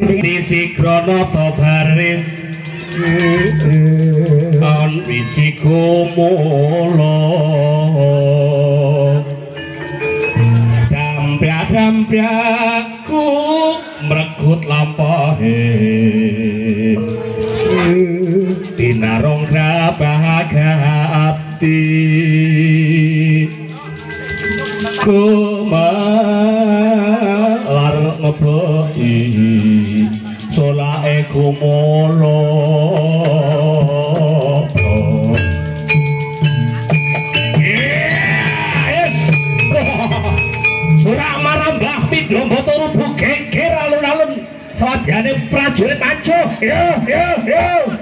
Disi krono to baris. Kon biji kumulo. Dampia-dampiaku Meregut lampahe. Dinarong rabahagati. Kumalar ngeboi Solae kumolo Yes! Surah marambah pidombo turu bugeger alun-alun. Selabiane prajurit manco Yo, yo, yo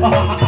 哈哈哈哈。